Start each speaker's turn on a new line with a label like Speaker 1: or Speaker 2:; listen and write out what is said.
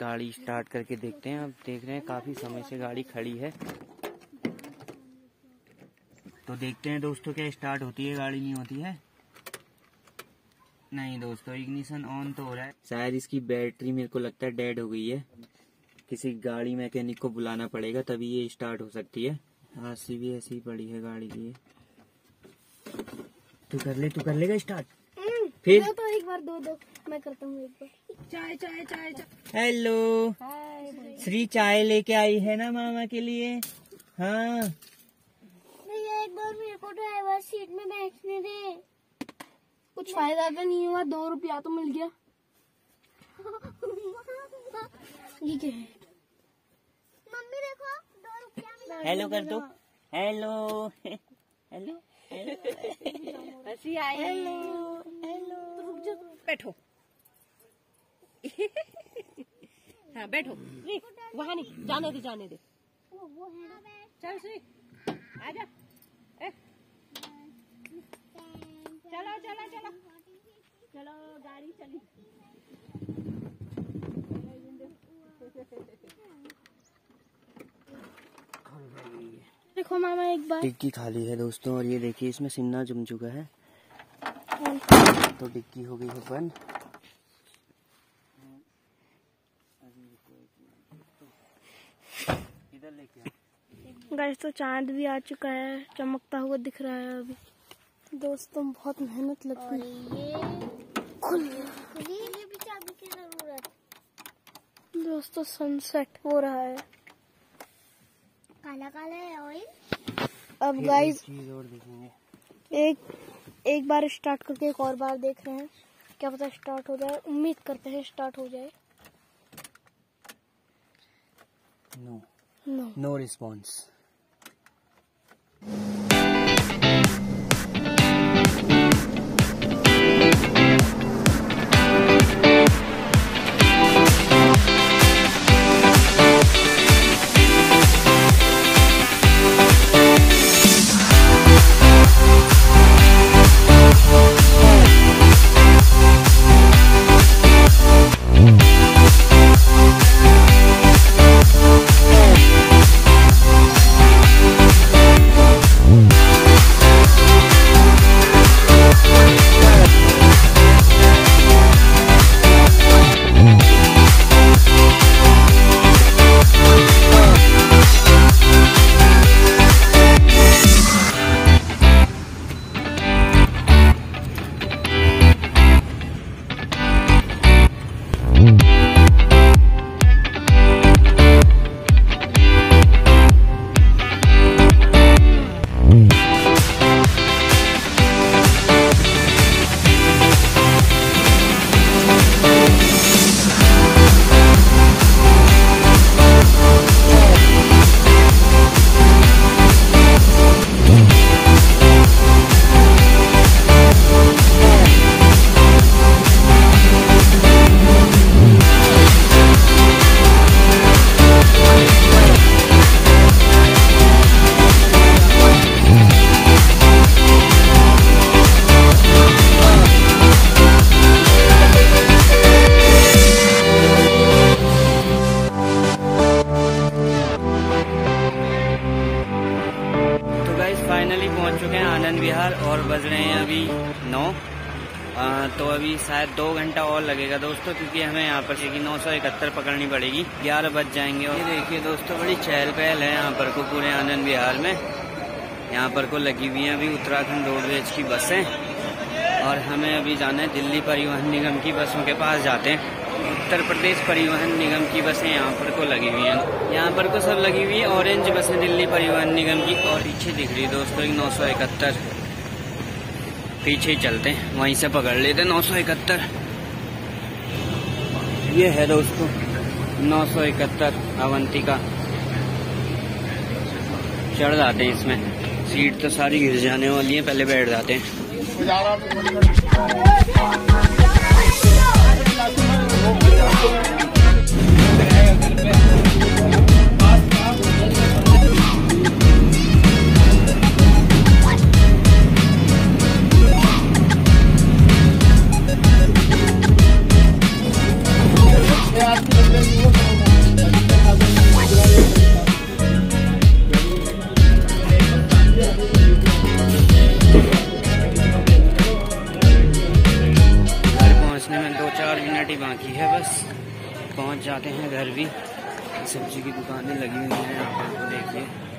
Speaker 1: गाड़ी स्टार्ट करके देखते हैं अब देख रहे हैं, काफ़ी समय से गाड़ी खड़ी है। तो देखते हैं दोस्तों क्या स्टार्ट होती है, गाड़ी नहीं होती है। नहीं दोस्तों इग्निशन ऑन तो हो रहा है। शायद इसकी बैटरी मेरे को लगता है डेड हो गई है। किसी गाड़ी मैकेनिक को बुलाना पड़ेगा, तभी ये स्टार्ट हो सकती है। आरसी भी ऐसी पड़ी है गाड़ी की। तू कर ले तू कर लेगा स्टार्ट फिर?
Speaker 2: तो एक बार दो दो। मैं करता हूँ एक बार। चाय चाय चाय चाय।
Speaker 1: हेलो श्री चाय लेके आई है ना मामा के लिए? हाँ।
Speaker 2: एक बार मेरे को ड्राइवर सीट में बैठने दे। कुछ फ़ायदा तो नहीं हुआ दो रुपया तो मिल गया। ये क्या है? मम्मी देखो दो रुपया
Speaker 1: हेलो कर दो। हेलो हेलो
Speaker 3: हँसी आई।
Speaker 2: हेलो
Speaker 3: हेलो रुक जा बैठो। हाँ बैठो। नहीं वहाँ नहीं जाने दे जाने दे। चल श्री आजा चलो चलो चलो। चलो गाड़ी चली।
Speaker 2: देखो मामा एक बार
Speaker 1: डिक्की खाली है दोस्तों और ये देखिए इसमें सिन्ना जम चुका है। तो डिक्की हो गई है बंद। इधर लेके
Speaker 2: गाइस तो चाँद भी आ चुका है चमकता हुआ दिख रहा है अभी। दोस्तों बहुत मेहनत लगती है। ये भी चाबी की ज़रूरत। दोस्तों सनसेट हो रहा है। काला काला है ऑयल अब गाइस
Speaker 1: चीज़ और देखेंगे।
Speaker 2: एक एक बार स्टार्ट करके एक और बार देख रहे हैं। क्या पता स्टार्ट हो जाए। उम्मीद करते हैं स्टार्ट हो जाए।
Speaker 1: नो
Speaker 2: नो
Speaker 1: नो रिस्पॉन्स पहुँच चुके हैं आनंद विहार और बज रहे हैं अभी नौ। आ, तो अभी शायद दो घंटा और लगेगा दोस्तों क्योंकि हमें यहाँ पर की नौ सौ इकहत्तर पकड़नी पड़ेगी। ग्यारह बज जाएँगे और देखिए दोस्तों बड़ी चहल पहल है यहाँ पर को पूरे आनंद विहार में। यहाँ पर को लगी हुई है अभी उत्तराखंड रोडवेज़ की बसें। और हमें अभी जाना है दिल्ली परिवहन निगम की बसों के पास जाते हैं। उत्तर प्रदेश परिवहन निगम की बसें यहाँ पर को लगी हुई हैं। यहाँ पर को सब लगी हुई है ऑरेंज बसें दिल्ली परिवहन निगम की और पीछे दिख रही है दोस्तों नौ सौ इकहत्तर। पीछे चलते हैं, वहीं से पकड़ लेते नौ सौ इकहत्तर। ये है दोस्तों नौ सौ इकहत्तर अवंतिका। चढ़ जाते हैं इसमें। सीट तो सारी गिर जाने वाली है, पहले बैठ जाते हैं। Yeah, I feel a little minute ही बाकी है बस। पहुँच जाते हैं घर भी। सब्ज़ी की दुकानें लगी हुई हैं, आप देखिए।